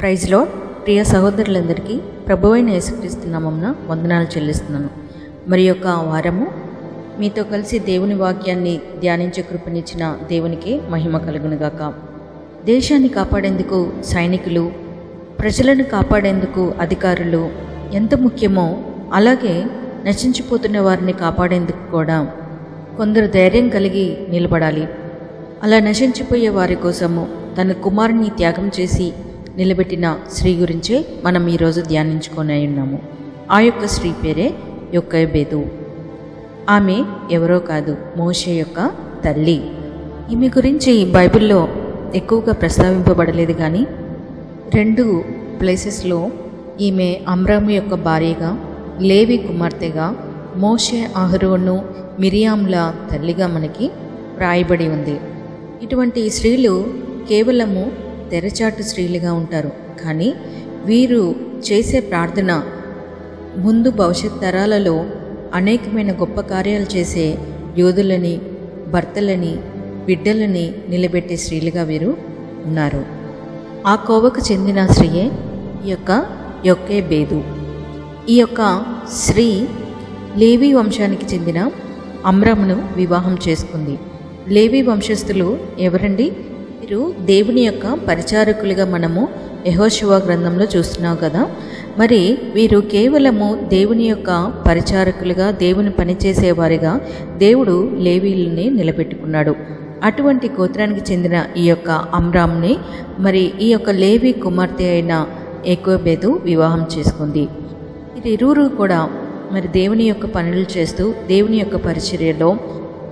ప్రైజ్లో ప్రియ సహోదరులందరికీ ప్రభువైన యేసుక్రీస్తు నామంన వందనాలు చెల్లిస్తున్నాను. మరి యొక్క వారము మీతో కలిసి దేవుని వాక్యాన్ని ధ్యానించే కృపనిచ్చిన దేవునికి మహిమ కలుగునుగాక. దేశాన్ని కాపాడేందుకు సైనికులు ప్రజలను కాపాడేందుకు అధికారులు ఎంత ముఖ్యమో అలాగే నశించిపోతున్న వారిని కాపాడేందుకు కూడా కొందరు ధైర్యం కలిగి నిలబడాలి. అలా నశించిపోయే వారి కోసము తన కుమారుని త్యాగం చేసి నిలబెట్టిన స్త్రీ గురించే మనం ఈరోజు ధ్యానించుకొని ఉన్నాము. ఆ యొక్క స్త్రీ పేరే యొక్క బేదు ఆమె ఎవరో కాదు మోషే యొక్క తల్లి. ఈమె గురించి బైబిల్లో ఎక్కువగా ప్రస్తావింపబడలేదు కానీ రెండు ప్లేసెస్లో ఈమె అమ్రాము యొక్క భార్యగా లేవి కుమార్తెగా మోషే అహరోను మిరియాంల తల్లిగా మనకి రాయబడి ఉంది. ఇటువంటి స్త్రీలు కేవలము తెరచాటు స్త్రీలుగా ఉంటారు. కానీ వీరు చేసే ప్రార్థన ముందు భవిష్యత్ తరాలలో అనేకమైన గొప్ప కార్యాలు చేసే యోధులని భర్తలని బిడ్డలని నిలబెట్టే స్త్రీలుగా వీరు ఉన్నారు. ఆ కోవకు చెందిన స్త్రీయే ఈ యొక్క యొక్కే బేదు ఈ యొక్క స్త్రీ లేవి వంశానికి చెందిన అమ్రమును వివాహం చేసుకుంది. లేవి వంశస్థులు ఎవరండి? వీరు దేవుని యొక్క పరిచారకులుగా మనము యహోశివ గ్రంథంలో చూస్తున్నాం కదా. మరి వీరు కేవలము దేవుని యొక్క పరిచారకులుగా దేవుని పనిచేసేవారిగా దేవుడు లేవీలని నిలబెట్టుకున్నాడు. అటువంటి గోత్రానికి చెందిన ఈ యొక్క అమ్రామ్ని మరి ఈ యొక్క లేవి కుమార్తె అయిన ఎకోబేదు వివాహం చేసుకుంది. వీరిరువురు కూడా మరి దేవుని యొక్క పనులు చేస్తూ దేవుని యొక్క పరిచర్యలో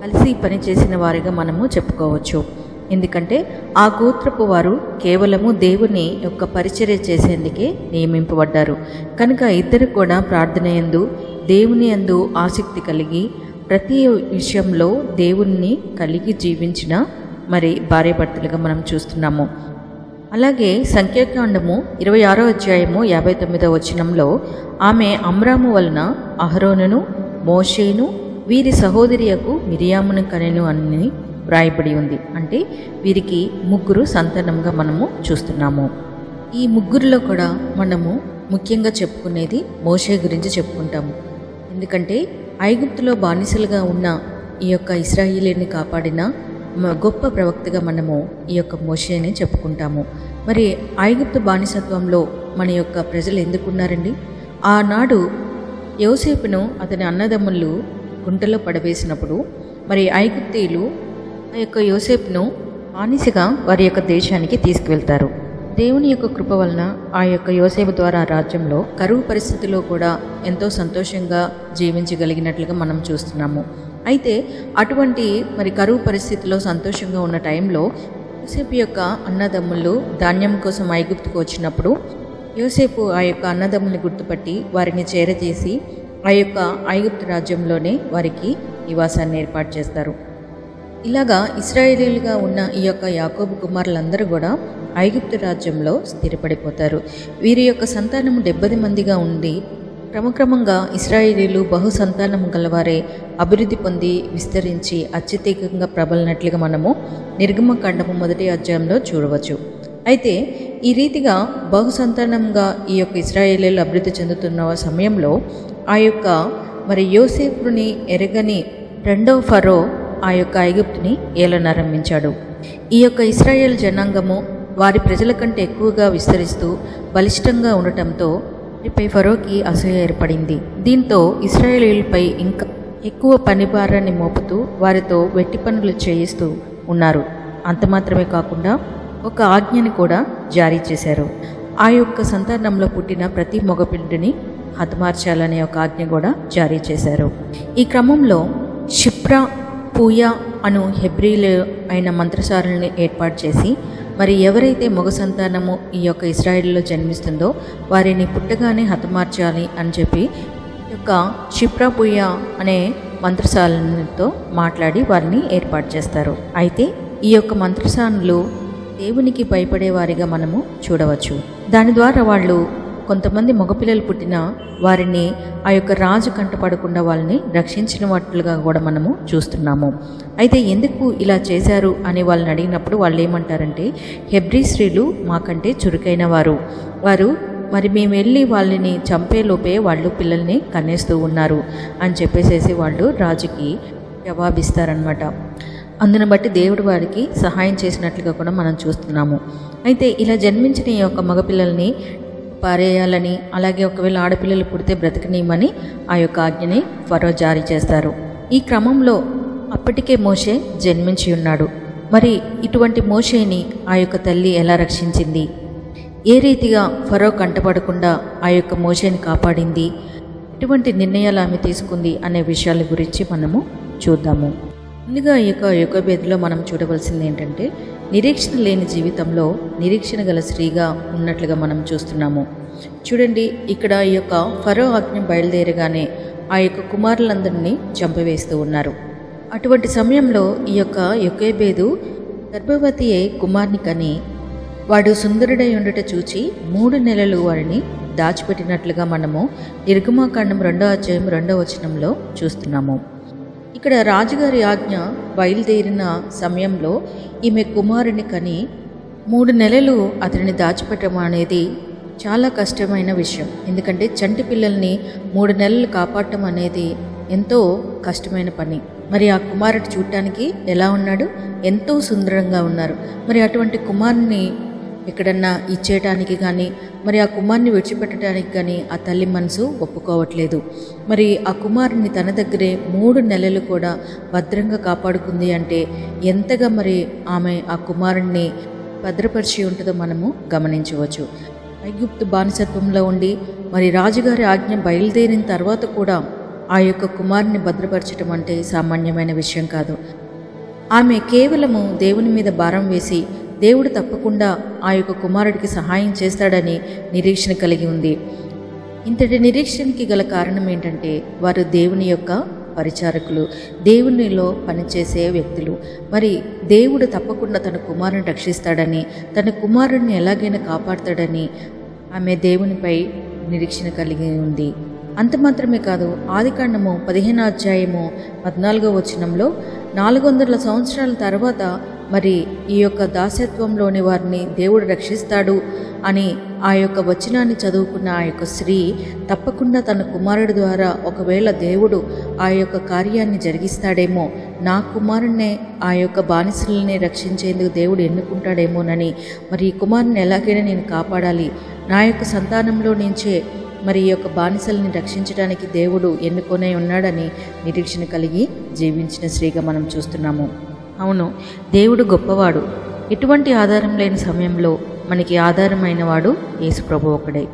కలిసి పనిచేసిన వారిగా మనము చెప్పుకోవచ్చు. ఎందుకంటే ఆ గోత్రపు వారు కేవలము దేవుని యొక్క పరిచర్య చేసేందుకే నియమింపబడ్డారు. కనుక ఇద్దరు కూడా ప్రార్థన ఎందు దేవుని ఎందు ఆసక్తి కలిగి ప్రతి విషయంలో దేవుణ్ణి కలిగి జీవించిన మరి భార్యాభర్తలుగా మనం చూస్తున్నాము. అలాగే సంఖ్యాకాండము ఇరవై ఆరో అధ్యాయము యాభై తొమ్మిదో వచనంలో ఆమె అమ్రాము వలన అహరోనును మోషేను వీరి సహోదరియకు మిరియామును కనెను అని వ్రాయబడి ఉంది. అంటే వీరికి ముగ్గురు సంతానంగా మనము చూస్తున్నాము. ఈ ముగ్గురిలో కూడా మనము ముఖ్యంగా చెప్పుకునేది మోషే గురించి చెప్పుకుంటాము. ఎందుకంటే ఐగుప్తులో బానిసలుగా ఉన్న ఈ యొక్క ఇస్రాయిలీని కాపాడిన గొప్ప ప్రవక్తగా మనము ఈ యొక్క మోషేని చెప్పుకుంటాము. మరి ఐగుప్తు బానిసత్వంలో మన యొక్క ప్రజలు ఎందుకున్నారండి? ఆనాడు యోసేపును అతని అన్నదమ్ములు గుంటలో పడవేసినప్పుడు మరి ఐగుప్తీయులు ఆ యొక్క యోసేపును బానిసగా వారి యొక్క దేశానికి తీసుకువెళ్తారు. దేవుని యొక్క కృప వలన ఆ యొక్క యోసేపు ద్వారా రాజ్యంలో కరువు పరిస్థితిలో కూడా ఎంతో సంతోషంగా జీవించగలిగినట్లుగా మనం చూస్తున్నాము. అయితే అటువంటి మరి కరువు పరిస్థితిలో సంతోషంగా ఉన్న టైంలో యోసేపు యొక్క అన్నదమ్ములు ధాన్యం కోసం ఐగుప్తుకు వచ్చినప్పుడు యోసేపు ఆ యొక్క అన్నదమ్ముల్ని గుర్తుపట్టి వారిని చేరజేసి ఆ యొక్క ఐగుప్తు రాజ్యంలోనే వారికి నివాసాన్ని ఏర్పాటు చేస్తారు. ఇలాగా ఇస్రాయేలీలుగా ఉన్న ఈ యొక్క యాకోబు కుమారులందరూ కూడా ఐగుప్తు రాజ్యంలో స్థిరపడిపోతారు. వీరి యొక్క సంతానం డెబ్బది మందిగా ఉండి క్రమక్రమంగా ఇస్రాయేలీలు బహు సంతానం గలవారే అభివృద్ధి పొంది విస్తరించి అత్యధికంగా ప్రబలినట్లుగా మనము నిర్గమకాండము మొదటి అధ్యాయంలో చూడవచ్చు. అయితే ఈ రీతిగా బహు సంతానంగా ఈ యొక్క ఇస్రాయేలీలు అభివృద్ధి చెందుతున్న సమయంలో ఆ యొక్క మరి యోసేపుని ఎరగని రెండవ ఫరో ఆ యొక్క ఐగుప్తుని ఏలనారంభించాడు. ఈ యొక్క ఇస్రాయేల్ జనాంగము వారి ప్రజల కంటే ఎక్కువగా విస్తరిస్తూ బలిష్టంగా ఉండటంతో వారిపై ఫరోకి అసూయ ఏర్పడింది. దీంతో ఇస్రాయేలీలపై ఇంకా ఎక్కువ పనిభారాన్ని మోపుతూ వారితో వెట్టి పనులు చేయిస్తూ ఉన్నారు. అంత మాత్రమే కాకుండా ఒక ఆజ్ఞని కూడా జారీ చేశారు. ఆ యొక్క సంతానంలో పుట్టిన ప్రతి మగపిల్లని హతమార్చాలనే ఒక ఆజ్ఞ కూడా జారీ చేశారు. ఈ క్రమంలో క్షిప్ర పూయా అను హెబ్రిలు అయిన మంత్రసారుల్ని ఏర్పాటు చేసి మరి ఎవరైతే మగ సంతానము ఈ యొక్క ఇస్రాయిల్లో జన్మిస్తుందో వారిని పుట్టగానే హతమార్చాలి అని చెప్పి ఈ యొక్క షిప్రాపుయ్య అనే మంత్రసాలతో మాట్లాడి వారిని ఏర్పాటు చేస్తారు. అయితే ఈ యొక్క మంత్రసానులు దేవునికి భయపడే వారిగా మనము చూడవచ్చు. దాని ద్వారా వాళ్ళు కొంతమంది మగపిల్లలు పుట్టిన వారిని ఆ యొక్క రాజు కంటపడకుండా వాళ్ళని రక్షించినట్లుగా కూడా మనము చూస్తున్నాము. అయితే ఎందుకు ఇలా చేశారు అని వాళ్ళని అడిగినప్పుడు వాళ్ళు ఏమంటారంటే హెబ్రీ స్త్రీలు మాకంటే చురుకైన వారు. వారు మరి మేము వెళ్ళి వాళ్ళని చంపేలోపే వాళ్ళు పిల్లల్ని కనేస్తూ ఉన్నారు అని చెప్పేసేసి వాళ్ళు రాజుకి జవాబిస్తారనమాట అందును బట్టి దేవుడు వారికి సహాయం చేసినట్లుగా కూడా మనం చూస్తున్నాము. అయితే ఇలా జన్మించిన ఈ యొక్క మగపిల్లల్ని పారేయాలని అలాగే ఒకవేళ ఆడపిల్లలు పుడితే బ్రతకనీయమని ఆ యొక్క ఆజ్ఞని ఫరో జారీ చేస్తారు. ఈ క్రమంలో అప్పటికే మోషే జన్మించి ఉన్నాడు. మరి ఇటువంటి మోషేని ఆ యొక్క తల్లి ఎలా రక్షించింది? ఏ రీతిగా ఫరో కంటపడకుండా ఆ యొక్క మోషేని కాపాడింది? ఎటువంటి నిర్ణయాలు ఆమె తీసుకుంది అనే విషయాల గురించి మనము చూద్దాము. ముందుగా ఈ యొక్క యుగభేదిలో మనం చూడవలసింది ఏంటంటే నిరీక్షణ లేని జీవితంలో నిరీక్షణ గల స్త్రీగా ఉన్నట్లుగా మనం చూస్తున్నాము. చూడండి ఇక్కడ ఈ యొక్క ఫరో ఆజ్ఞ బయలుదేరగానే ఆ యొక్క కుమారులందరినీ చంపివేస్తూ ఉన్నారు. అటువంటి సమయంలో ఈ యొక్క యొకేబేదు గర్భవతి అయి కుమార్ని కని వాడు సుందరుడై ఉండట చూచి మూడు నెలలు వారిని దాచిపెట్టినట్లుగా మనము నిర్గమాకాండం రెండో అధ్యాయం రెండో వచనంలో చూస్తున్నాము. ఇక్కడ రాజుగారి ఆజ్ఞ బయలుదేరిన సమయంలో ఈమె కుమారుని కని మూడు నెలలు అతనిని దాచిపెట్టడం అనేది చాలా కష్టమైన విషయం. ఎందుకంటే చంటి పిల్లల్ని మూడు నెలలు కాపాడటం అనేది ఎంతో కష్టమైన పని. మరి ఆ కుమారుడు చూడటానికి ఎలా ఉన్నాడు? ఎంతో సుందరంగా ఉన్నారు. మరి అటువంటి కుమారుని ఎక్కడన్నా ఇచ్చేయటానికి కానీ మరి ఆ కుమార్ని విడిచిపెట్టడానికి కానీ ఆ తల్లి మనసు ఒప్పుకోవట్లేదు. మరి ఆ కుమారుని తన దగ్గరే మూడు నెలలు కూడా భద్రంగా కాపాడుకుంది అంటే ఎంతగా మరి ఆమె ఆ కుమారుణ్ణి భద్రపరిచి ఉంటుందో మనము గమనించవచ్చు. ఐగుప్తు బానిసత్వంలో ఉండి మరి రాజుగారి ఆజ్ఞ బయలుదేరిన తర్వాత కూడా ఆ యొక్క కుమారుని భద్రపరచడం అంటే సామాన్యమైన విషయం కాదు. ఆమె కేవలము దేవుని మీద భారం వేసి దేవుడు తప్పకుండా ఆ యొక్క కుమారుడికి సహాయం చేస్తాడని నిరీక్షణ కలిగి ఉంది. ఇంతటి నిరీక్షణకి గల కారణం ఏంటంటే వారు దేవుని యొక్క పరిచారకులు. దేవునిలో పనిచేసే వ్యక్తులు. మరి దేవుడు తప్పకుండా తన కుమారుని రక్షిస్తాడని తన కుమారుడిని ఎలాగైనా కాపాడతాడని ఆమె దేవునిపై నిరీక్షణ కలిగి ఉంది. అంత మాత్రమే కాదు ఆదికాండము పదిహేను అధ్యాయము పద్నాలుగో వచనంలో నాలుగు వందల సంవత్సరాల తర్వాత మరి ఈ యొక్క దాసత్వంలోని వారిని దేవుడు రక్షిస్తాడు అని ఆ యొక్క వచనాన్ని చదువుకున్న ఆ యొక్క స్త్రీ తప్పకుండా తన కుమారుడి ద్వారా ఒకవేళ దేవుడు ఆ యొక్క కార్యాన్ని జరిగిస్తాడేమో నా కుమారుణ్ణే ఆ యొక్క బానిసలని రక్షించేందుకు దేవుడు ఎన్నుకుంటాడేమోనని మరి ఈ కుమారుని ఎలాగైనా నేను కాపాడాలి నా యొక్క సంతానంలో నుంచే మరి ఈ యొక్క బానిసల్ని రక్షించడానికి దేవుడు ఎన్నుకొనే ఉన్నాడని నిరీక్షణ కలిగి జీవించిన స్త్రీగా మనం చూస్తున్నాము. అవును దేవుడు గొప్పవాడు. ఎటువంటి ఆధారం లేని సమయంలో మనకి ఆధారమైన వాడు యేసుప్రభు ఒకడే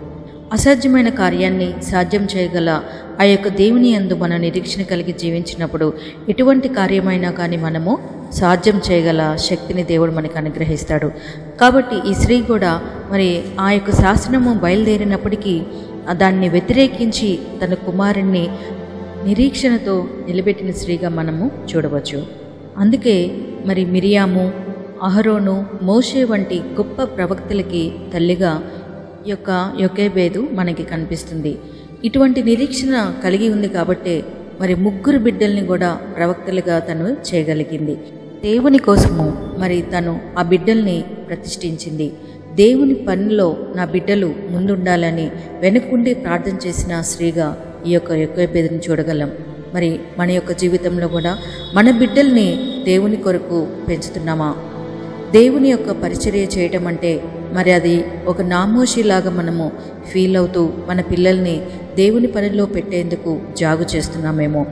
అసాధ్యమైన కార్యాన్ని సాధ్యం చేయగల ఆ యొక్క దేవుని యందు మన నిరీక్షణ కలిగి జీవించినప్పుడు ఎటువంటి కార్యమైనా కానీ మనము సాధ్యం చేయగల శక్తిని దేవుడు మనకు అనుగ్రహిస్తాడు. కాబట్టి ఈ స్త్రీ కూడా మరి ఆ యొక్క శాసనము బయలుదేరినప్పటికీ దాన్ని వ్యతిరేకించి తన కుమారుణ్ణి నిరీక్షణతో నిలబెట్టిన స్త్రీగా మనము చూడవచ్చు. అందుకే మరి మిరియాము అహరోను మోషే వంటి గొప్ప ప్రవక్తలకి తల్లిగా ఈ యొక్క యొకేబేదు మనకి కనిపిస్తుంది. ఇటువంటి నిరీక్షణ కలిగి ఉంది కాబట్టే మరి ముగ్గురు బిడ్డల్ని కూడా ప్రవక్తలుగా తను చేయగలిగింది. దేవుని కోసము మరి తను ఆ బిడ్డల్ని ప్రతిష్ఠించింది. దేవుని పనిలో నా బిడ్డలు ముందుండాలని వెనుకుండి ప్రార్థన చేసిన స్త్రీగా ఈ యొక్క యొకేబేదుని చూడగలం. మరి మన యొక్క జీవితంలో కూడా మన బిడ్డల్ని దేవుని కొరకు పెంచుతున్నామా? దేవుని యొక్క పరిచర్య చేయటం అంటే మరి అది ఒక నామోషిలాగా మనము ఫీల్ అవుతూ మన పిల్లల్ని దేవుని పనిలో పెట్టేందుకు జాగు చేస్తున్నామేమో.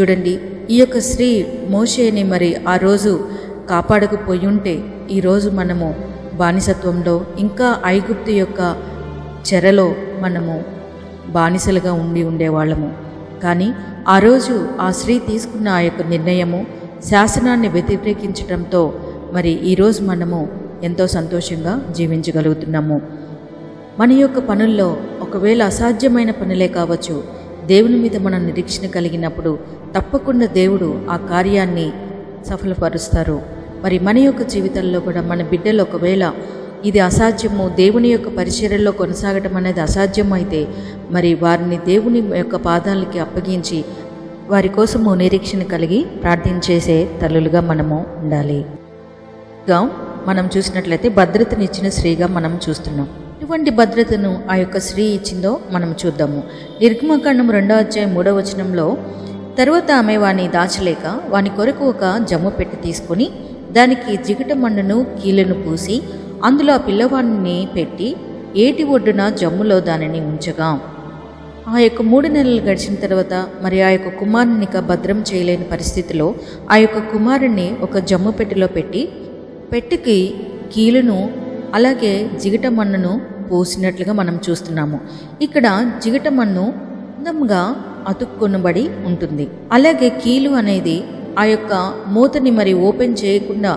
చూడండి ఈ యొక్క స్త్రీ మోషేని మరి ఆ రోజు కాపాడకపోయి ఉంటే ఈరోజు మనము బానిసత్వంలో ఇంకా ఐగుప్తు యొక్క చెరలో మనము బానిసలుగా ఉండి ఉండేవాళ్ళము. కానీ ఆ రోజు ఆ స్త్రీ తీసుకున్న ఆ యొక్క నిర్ణయము శాసనాన్ని వ్యతిరేకించడంతో మరి ఈరోజు మనము ఎంతో సంతోషంగా జీవించగలుగుతున్నాము. మన యొక్క పనుల్లో ఒకవేళ అసాధ్యమైన పనులే కావచ్చు దేవుని మీద మనం నిరీక్షణ కలిగినప్పుడు తప్పకుండా దేవుడు ఆ కార్యాన్ని సఫలపరుస్తారు. మరి మన యొక్క జీవితంలో కూడా మన బిడ్డలు ఒకవేళ ఇది అసాధ్యము. దేవుని యొక్క పరిచర్యలో కొనసాగటం అనేది అసాధ్యం అయితే మరి వారిని దేవుని యొక్క పాదాలకి అప్పగించి వారి కోసము నిరీక్షణ కలిగి ప్రార్థించేసే తల్లులుగా మనము ఉండాలి. గా మనం చూసినట్లయితే భద్రతనిచ్చిన స్త్రీగా మనం చూస్తున్నాం. ఎటువంటి భద్రతను ఆ యొక్క స్త్రీ ఇచ్చిందో మనం చూద్దాము. నిర్గమకాండం రెండో అధ్యాయం మూడవ వచనంలో తరువాత ఆమె వాని దాచలేక వాని కొరకు ఒక జమ్ము పెట్టి తీసుకొని దానికి జిగట మండును కీళ్ళను పూసి అందులో ఆ పిల్లవాడిని పెట్టి ఏటి ఒడ్డున జమ్ములో దానిని ఉంచగా ఆ యొక్క మూడు నెలలు గడిచిన తర్వాత మరి ఆ యొక్క కుమారుని భద్రం చేయలేని పరిస్థితిలో ఆ యొక్క కుమారుణ్ణి ఒక జమ్ము పెట్టెలో పెట్టి పెట్టెకి కీలును అలాగే జిగట మన్నును పోసినట్లుగా మనం చూస్తున్నాము. ఇక్కడ జిగట మన్ను అందంగా అతుక్కొనబడి ఉంటుంది. అలాగే కీలు అనేది ఆ యొక్క మూతని మరి ఓపెన్ చేయకుండా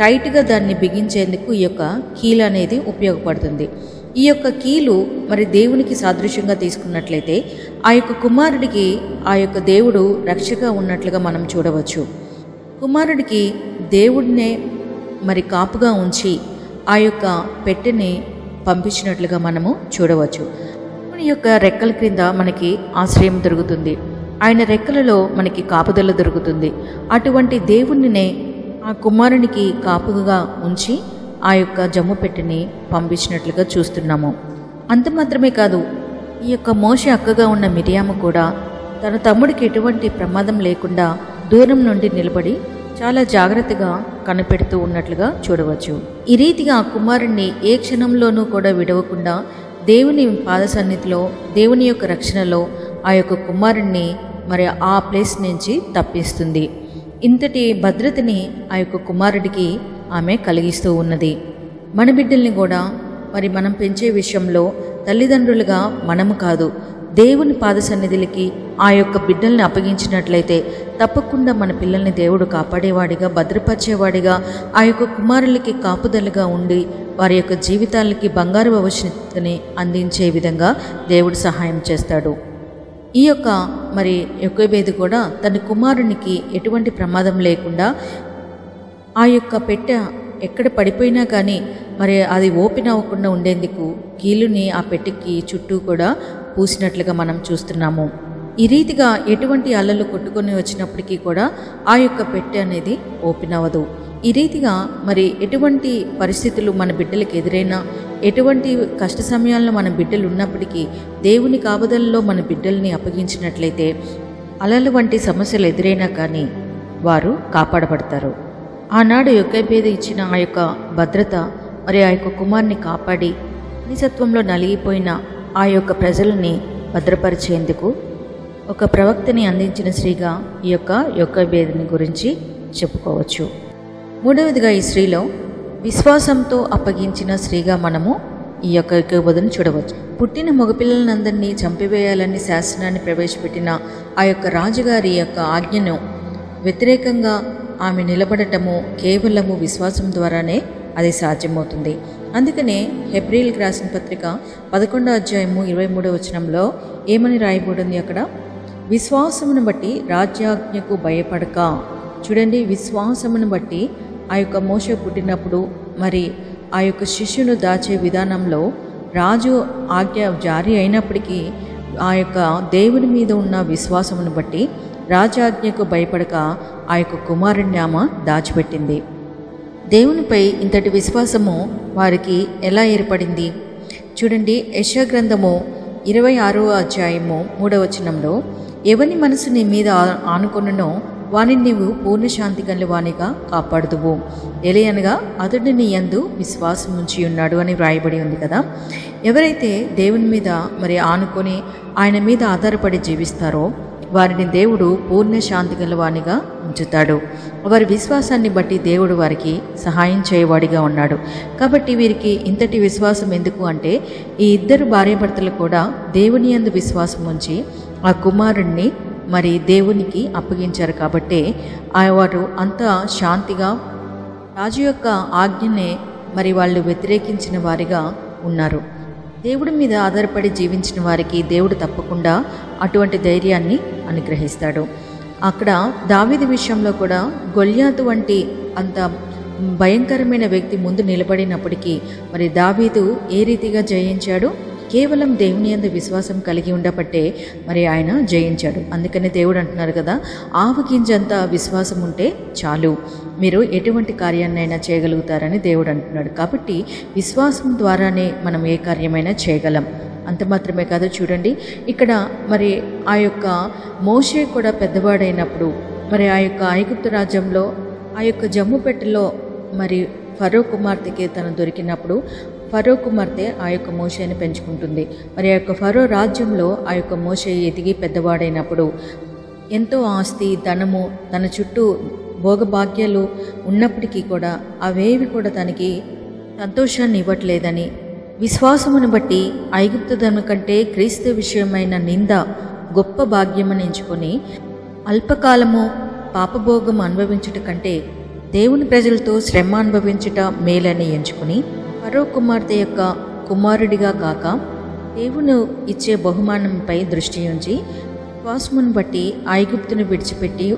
టైట్గా దాన్ని బిగించేందుకు ఈ యొక్క కీలు అనేది ఉపయోగపడుతుంది. ఈ యొక్క కీలు మరి దేవునికి సాదృశ్యంగా తీసుకున్నట్లయితే ఆ యొక్క కుమారుడికి ఆ యొక్క దేవుడు రక్షగా ఉన్నట్లుగా మనం చూడవచ్చు. కుమారుడికి దేవుడినే మరి కాపుగా ఉంచి ఆ యొక్క పెట్టెని పంపించినట్లుగా మనము చూడవచ్చు. దేవుని యొక్క రెక్కల క్రింద మనకి ఆశ్రయం దొరుకుతుంది. ఆయన రెక్కలలో మనకి కాపుదల దొరుకుతుంది. అటువంటి దేవుణ్ణినే ఆ కుమారునికి కాపుగా ఉంచి ఆ యొక్క జమ్ము పెట్టెని పంపించినట్లుగా చూస్తున్నాము. అంత మాత్రమే కాదు ఈ యొక్క మోష అక్కగా ఉన్న మిరియాము కూడా తన తమ్ముడికి ఎటువంటి ప్రమాదం లేకుండా దూరం నుండి నిలబడి చాలా జాగ్రత్తగా కనిపెడుతూ ఉన్నట్లుగా చూడవచ్చు. ఈ రీతిగా ఆ కుమారుణ్ణి ఏ క్షణంలోనూ కూడా విడవకుండా దేవుని పాద సన్నిధిలో దేవుని యొక్క రక్షణలో ఆ యొక్క కుమారుణ్ణి మరి ఆ ప్లేస్ నుంచి తప్పిస్తుంది. ఇంతటి భద్రతని ఆ యొక్క కుమారుడికి ఆమె కలిగిస్తూ ఉన్నది. మన బిడ్డల్ని కూడా మరి మనం పెంచే విషయంలో తల్లిదండ్రులుగా మనము కాదు దేవుని పాద సన్నిధులకి ఆ యొక్క బిడ్డల్ని అప్పగించినట్లయితే తప్పకుండా మన పిల్లల్ని దేవుడు కాపాడేవాడిగా భద్రపరిచేవాడిగా ఆ యొక్క కుమారులకి కాపుదలుగా ఉండి వారి యొక్క జీవితాలకి బంగారు భవిష్యత్తుని అందించే విధంగా దేవుడు సహాయం చేస్తాడు. ఈ యొక్క మరి యొక్కబేది కూడా తన కుమారునికి ఎటువంటి ప్రమాదం లేకుండా ఆ యొక్క పెట్టె ఎక్కడ పడిపోయినా కానీ మరి అది ఓపెన్ అవ్వకుండా ఉండేందుకు కీలుని ఆ పెట్టెకి చుట్టూ కూడా పూసినట్లుగా మనం చూస్తున్నాము. ఈ రీతిగా ఎటువంటి అలలు కొట్టుకొని వచ్చినప్పటికీ కూడా ఆ యొక్క పెట్టె అనేది ఓపెన్ అవ్వదు. ఈ రీతిగా మరి ఎటువంటి పరిస్థితులు మన బిడ్డలకు ఎదురైనా ఎటువంటి కష్ట సమయాల్లో మన బిడ్డలు ఉన్నప్పటికీ దేవుని కాపుదలలో మన బిడ్డల్ని అప్పగించినట్లయితే అలల వంటి సమస్యలు ఎదురైనా కానీ వారు కాపాడబడతారు. ఆనాడు యొక్కపేద ఇచ్చిన ఆ యొక్క భద్రత మరి ఆ యొక్క కుమార్ని కాపాడి నిసత్వంలో నలిగిపోయిన ఆ యొక్క ప్రజలని భద్రపరిచేందుకు ఒక ప్రవక్తని అందించిన స్త్రీగా ఈ యొక్క యొక్కబేదని గురించి చెప్పుకోవచ్చు. మూడవదిగా ఈ స్త్రీలో విశ్వాసంతో అప్పగించిన స్త్రీగా మనము ఈ యొక్క యొక్కబోధను చూడవచ్చు. పుట్టిన మగపిల్లలందరినీ చంపివేయాలని శాసనాన్ని ప్రవేశపెట్టిన ఆ యొక్క రాజుగారి యొక్క ఆజ్ఞను వ్యతిరేకంగా ఆమె నిలబడటము కేవలము విశ్వాసం ద్వారానే అది సాధ్యమవుతుంది. అందుకనే హెబ్రిల్కి రాసిన పత్రిక పదకొండో అధ్యాయము ఇరవై మూడో వచనంలో ఏమని రాయబడింది అక్కడ? విశ్వాసమును బట్టి రాజ్యాజ్ఞకు భయపడక. చూడండి విశ్వాసమును బట్టి ఆ యొక్క మోస పుట్టినప్పుడు మరి ఆ యొక్క శిష్యును దాచే విధానంలో రాజు ఆజ్ఞ జారీ అయినప్పటికీ ఆ యొక్క దేవుని మీద ఉన్న విశ్వాసమును బట్టి రాజాజ్ఞకు భయపడక ఆ యొక్క కుమారుణ్ణి ఆమె దాచిపెట్టింది. దేవునిపై ఇంతటి విశ్వాసము వారికి ఎలా ఏర్పడింది? చూడండి యశగ్రంథము ఇరవై ఆరో అధ్యాయము మూడవచనంలో ఎవని మనసు నీ మీద ఆ- ఆనుకొనునో వాని నీవు పూర్ణశాంతి గల వానిగా కాపాడుదువు ఎలియనగా అతడు నీ యందు విశ్వాసం ఉంచి ఉన్నాడు అని వ్రాయబడి ఉంది కదా. ఎవరైతే దేవుని మీద మరి ఆనుకొని ఆయన మీద ఆధారపడి జీవిస్తారో వారిని దేవుడు పూర్ణ శాంతి గలవానిగా ఉంచుతాడు. వారి విశ్వాసాన్ని బట్టి దేవుడు వారికి సహాయం చేయవాడిగా ఉన్నాడు. కాబట్టి వీరికి ఇంతటి విశ్వాసం ఎందుకు అంటే ఈ ఇద్దరు భార్యాభర్తలు కూడా దేవుని యందు విశ్వాసం ఉంచి ఆ కుమారుణ్ణి మరి దేవునికి అప్పగించారు కాబట్టే ఆ వారు అంత శాంతిగా రాజు యొక్క ఆజ్ఞనే మరి వాళ్ళు వ్యతిరేకించిన వారిగా ఉన్నారు. దేవుడి మీద ఆధారపడి జీవించిన వారికి దేవుడు తప్పకుండా అటువంటి ధైర్యాన్ని అనుగ్రహిస్తాడు. అక్కడ దావీదు విషయంలో కూడా గొల్యాతు వంటి అంత భయంకరమైన వ్యక్తి ముందు నిలబడినప్పటికీ మరి దావీదు ఏ రీతిగా జయించాడు? కేవలం దేవుని అందు విశ్వాసం కలిగి ఉండబట్టే మరి ఆయన జయించాడు. అందుకని దేవుడు అంటున్నారు కదా ఆవగింజంత విశ్వాసం ఉంటే చాలు. మీరు ఎటువంటి కార్యాన్నైనా చేయగలుగుతారని దేవుడు అంటున్నాడు. కాబట్టి విశ్వాసం ద్వారానే మనం ఏ కార్యమైనా చేయగలం. అంత మాత్రమే కాదు చూడండి ఇక్కడ మరి ఆ యొక్క మోషే కూడా పెద్దవాడైనప్పుడు మరి ఆ యొక్క ఐగుప్తు రాజ్యంలో ఆ యొక్క జమ్ము పెట్టెలో మరి ఫరో కుమార్తెకి తను దొరికినప్పుడు ఫరో కుమార్తె ఆ యొక్క మోషేని పెంచుకుంటుంది. మరి ఆ యొక్క ఫరో రాజ్యంలో ఆ యొక్క మోషే ఎదిగి పెద్దవాడైనప్పుడు ఎంతో ఆస్తి ధనము తన చుట్టూ భోగభాగ్యాలు ఉన్నప్పటికీ కూడా అవేవి కూడా తనకి సంతోషాన్ని ఇవ్వట్లేదని విశ్వాసమును బట్టి ఐగుప్తు ధనం కంటే క్రీస్తు విషయమైన నింద గొప్ప భాగ్యమని ఎంచుకొని అల్పకాలము పాపభోగం అనుభవించుట కంటే దేవుని ప్రజలతో శ్రమ అనుభవించుట మేలని ఎంచుకుని ఫరో కుమార్తె యొక్క కుమారుడిగా కాక దేవును ఇచ్చే బహుమానంపై దృష్టి ఉంచి విశ్వాసమును బట్టి ఐగుప్తును విడిచిపెట్టి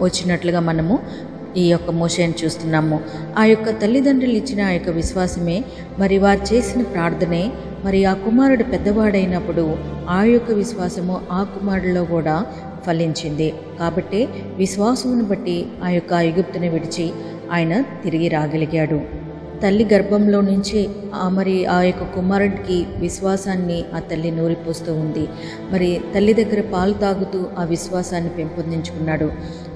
వచ్చినట్లుగా మనము ఈ యొక్క మోషేని చూస్తున్నాము. ఆ యొక్క తల్లిదండ్రులు ఇచ్చిన ఆ యొక్క విశ్వాసమే మరి వారు చేసిన ప్రార్థనే. మరి ఆ కుమారుడు పెద్దవాడైనప్పుడు ఆ యొక్క విశ్వాసము ఆ కుమారుడిలో కూడా ఫలించింది. కాబట్టి విశ్వాసమును బట్టి ఆ యొక్క ఐగుప్తుని విడిచి ఆయన తిరిగి రాగలిగాడు. తల్లి గర్భంలో నుంచి ఆ మరి ఆ యొక్క కుమారుడికి విశ్వాసాన్ని ఆ తల్లి నూరిపోస్తూ ఉంది. మరి తల్లి దగ్గర పాలు తాగుతూ ఆ విశ్వాసాన్ని పెంపొందించుకున్నాడు.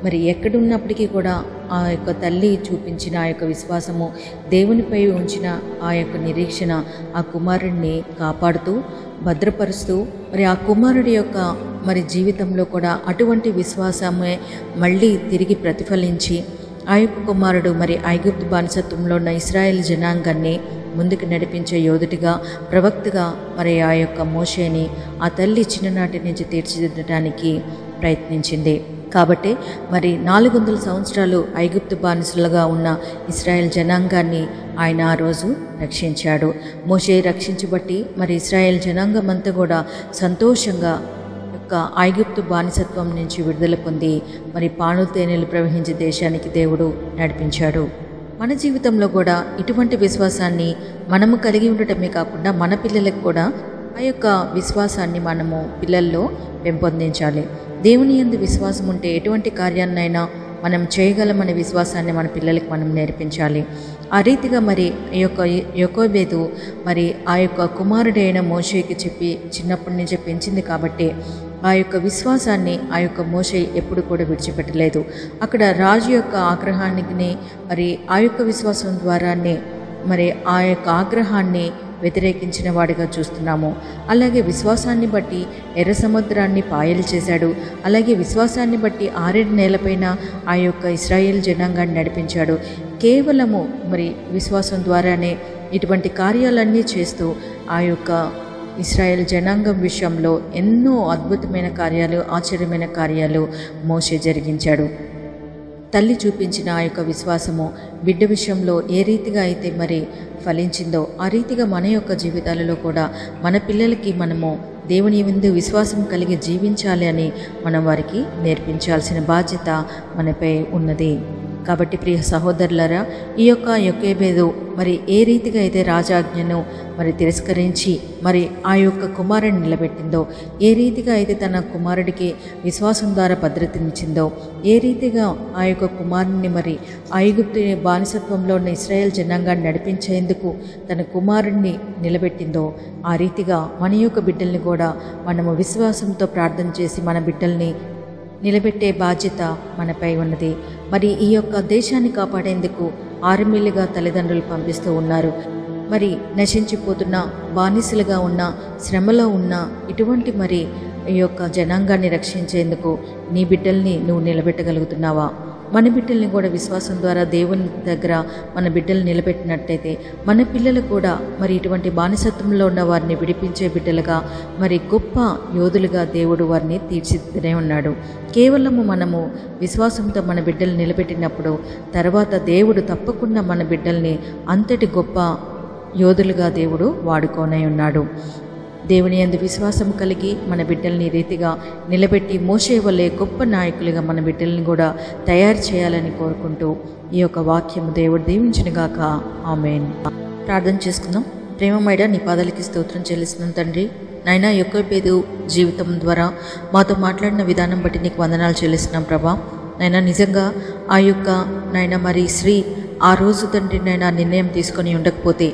మరి ఎక్కడున్నప్పటికీ కూడా ఆ యొక్క తల్లి చూపించిన ఆ యొక్క విశ్వాసము దేవునిపై ఉంచిన ఆ యొక్క నిరీక్షణ ఆ కుమారుడిని కాపాడుతూ భద్రపరుస్తూ మరి ఆ కుమారుడి యొక్క మరి జీవితంలో కూడా అటువంటి విశ్వాసమే మళ్ళీ తిరిగి ప్రతిఫలించి ఆ యొక్క కుమారుడు మరి ఐగుప్తు బానిసత్వంలో ఉన్న ఇస్రాయేల్ జనాంగాన్ని ముందుకు నడిపించే యోధుడిగా ప్రవక్తగా మరి ఆ యొక్క మోషేని ఆ తల్లి చిన్ననాటి నుంచి తీర్చిదిద్దడానికి ప్రయత్నించింది. కాబట్టి మరి నాలుగు వందల సంవత్సరాలు ఐగుప్తు బానిసలుగా ఉన్న ఇస్రాయేల్ జనాంగాన్ని ఆయన ఆ రోజు రక్షించాడు. మోషే రక్షించబట్టి మరి ఇస్రాయేల్ జనాంగం అంతా కూడా సంతోషంగా యొక్క ఐగుప్తు బానిసత్వం నుంచి విడుదల పొంది మరి పాను తేనెలు ప్రవహించే దేశానికి దేవుడు నడిపించాడు. మన జీవితంలో కూడా ఇటువంటి విశ్వాసాన్ని మనము కలిగి ఉండటమే కాకుండా మన పిల్లలకు కూడా ఆ యొక్క విశ్వాసాన్ని మనము పిల్లల్లో పెంపొందించాలి. దేవుని యందు విశ్వాసం ఉంటే ఎటువంటి కార్యాన్నైనా మనం చేయగలమనే విశ్వాసాన్ని మన పిల్లలకు మనం నేర్పించాలి. ఆ రీతిగా మరి ఈ యొక్క యొకోబేదు మరి ఆ యొక్క కుమారుడైన మోషేకి చెప్పి చిన్నప్పటి నుంచే పెంచింది కాబట్టి ఆ యొక్క విశ్వాసాన్ని ఆ యొక్క మోషే ఎప్పుడు కూడా విడిచిపెట్టలేదు. అక్కడ రాజు యొక్క ఆగ్రహానికి మరి ఆ యొక్క విశ్వాసం ద్వారానే మరి ఆ యొక్క ఆగ్రహాన్ని వ్యతిరేకించిన వాడిగా చూస్తున్నాము. అలాగే విశ్వాసాన్ని బట్టి ఎర్ర సముద్రాన్ని పాయలు చేశాడు. అలాగే విశ్వాసాన్ని బట్టి ఆరేడు నేలపైన ఆ యొక్క ఇస్రాయేల్ జనాంగాన్ని నడిపించాడు. కేవలము మరి విశ్వాసం ద్వారానే ఇటువంటి కార్యాలన్నీ చేస్తూ ఆ యొక్క ఇస్రాయేల్ జనాంగం విషయంలో ఎన్నో అద్భుతమైన కార్యాలు ఆశ్చర్యమైన కార్యాలు మోసే జరిగించాడు. తల్లి చూపించిన ఆ యొక్క విశ్వాసము బిడ్డ విషయంలో ఏ రీతిగా అయితే మరి ఫలించిందో ఆ రీతిగా మన యొక్క జీవితాలలో కూడా మన పిల్లలకి మనము దేవుని విందు విశ్వాసం కలిగి జీవించాలి అని మనం వారికి నేర్పించాల్సిన బాధ్యత మనపై ఉన్నది. కాబట్టి ప్రియ సహోదరులరా ఈ యొక్క యొక్కేబేదు మరి ఏ రీతిగా అయితే రాజాజ్ఞను మరి తిరస్కరించి మరి ఆ యొక్క కుమారుని నిలబెట్టిందో ఏ రీతిగా అయితే తన కుమారుడికి విశ్వాసం ద్వారా భద్రతనిచ్చిందో ఏ రీతిగా ఆ యొక్క కుమారుని మరి ఐగుప్తు బానిసత్వంలో ఉన్న ఇస్రాయేల్ జనాంగాన్ని నడిపించేందుకు తన కుమారుణ్ణి నిలబెట్టిందో ఆ రీతిగా మన యొక్క బిడ్డల్ని కూడా మనము విశ్వాసంతో ప్రార్థన చేసి మన బిడ్డల్ని నిలబెట్టే బాధ్యత మనపై ఉన్నది. మరి ఈ యొక్క దేశాన్ని కాపాడేందుకు ఆర్మీలుగా తల్లిదండ్రులు పంపిస్తూ ఉన్నారు. మరి నశించిపోతున్న బానిసలుగా ఉన్న శ్రమలో ఉన్న ఇటువంటి మరి ఈ యొక్క జనాంగాన్ని రక్షించేందుకు నీ బిడ్డల్ని నువ్వు నిలబెట్టగలుగుతున్నావా? మన బిడ్డల్ని కూడా విశ్వాసం ద్వారా దేవుని దగ్గర మన బిడ్డలు నిలబెట్టినట్టయితే మన పిల్లలు కూడా మరి ఇటువంటి బానిసత్వంలో ఉన్న వారిని విడిపించే బిడ్డలుగా మరి గొప్ప యోధులుగా దేవుడు వారిని తీర్చిదిద్దునే ఉన్నాడు. కేవలము మనము విశ్వాసంతో మన బిడ్డలు నిలబెట్టినప్పుడు తర్వాత దేవుడు తప్పకుండా మన బిడ్డల్ని అంతటి గొప్ప యోధులుగా దేవుడు వాడుకోనే ఉన్నాడు. దేవుని అందు విశ్వాసం కలిగి మన బిడ్డల్ని రీతిగా నిలబెట్టి మోసే వల్లే గొప్ప నాయకులుగా మన బిడ్డల్ని కూడా తయారు చేయాలని కోరుకుంటూ ఈ యొక్క వాక్యం దేవుడు దీవించినగాక ఆమెన్. ప్రార్థన చేసుకుందాం. ప్రేమమైడ నీ పాదాలకి స్తోత్రం చెల్లిస్తున్నాం తండ్రి. నాయన యొక్క పేదు జీవితం ద్వారా మాతో మాట్లాడిన విధానం బట్టి నీకు వందనాలు చెల్లిస్తున్నాం ప్రభా. నాయన నిజంగా ఆ యొక్క నాయన మరి శ్రీ ఆ రోజు తండ్రి నాయన నిర్ణయం తీసుకొని ఉండకపోతే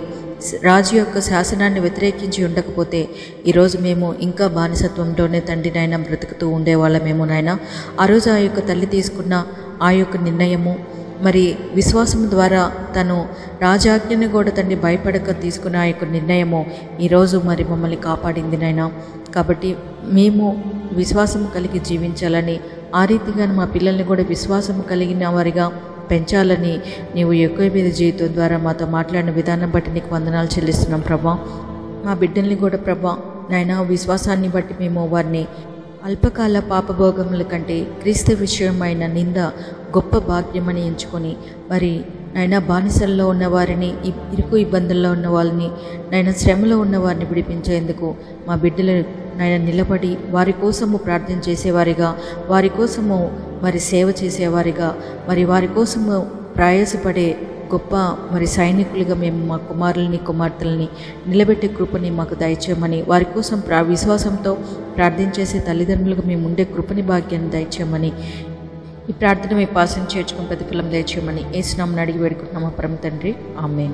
రాజు యొక్క శాసనాన్ని వ్యతిరేకించి ఉండకపోతే ఈరోజు మేము ఇంకా బానిసత్వంలోనే తండ్రి నాయన బ్రతుకుతూ ఉండేవాళ్ళమేమో నాయన. ఆ రోజు ఆ యొక్క తల్లి తీసుకున్న ఆ యొక్క నిర్ణయము మరి విశ్వాసం ద్వారా తను రాజాజ్ఞని కూడా తండ్రి భయపడక తీసుకున్న ఆ యొక్క నిర్ణయము ఈరోజు మరి మమ్మల్ని కాపాడింది నాయన. కాబట్టి మేము విశ్వాసం కలిగి జీవించాలని ఆ రీతిగా మా పిల్లల్ని కూడా విశ్వాసం కలిగిన వారిగా పెంచాలని నీవు ఎక్కువ మీద జీవితం ద్వారా మాతో మాట్లాడిన విధానం బట్టి నీకు వందనాలు చెల్లిస్తున్నాం ప్రభా. మా బిడ్డల్ని కూడా ప్రభా నాయన విశ్వాసాన్ని బట్టి మేము వారిని అల్పకాల పాపభోగముల కంటే క్రీస్తు విషయమైన నింద గొప్ప భాగ్యమని ఎంచుకొని మరి నాయన బానిసల్లో ఉన్న వారిని ఇరుకు ఇబ్బందుల్లో ఉన్న వాళ్ళని నైనా శ్రమలో ఉన్న వారిని విడిపించేందుకు మా బిడ్డలు నాయన నిలబడి వారి కోసము ప్రార్థన చేసేవారిగా వారి కోసము మరి సేవ చేసేవారిగా మరి వారి కోసము ప్రయాసపడే గొప్ప మరి సైనికులుగా మేము మా కుమారుల్ని కుమార్తెల్ని నిలబెట్టే కృపని మాకు దయచేయమని వారి కోసం ప్రా విశ్వాసంతో ప్రార్థించేసే తల్లిదండ్రులుగా మేము ఉండే కృపని భాగ్యాన్ని దయచేయమని ఈ ప్రార్థన మీ పాసం చేర్చుకుని ప్రతిఫలం దయచేయమని ఏసునామని అడిగి వేడుకుంటున్నామా పరమ తండ్రి. ఆమె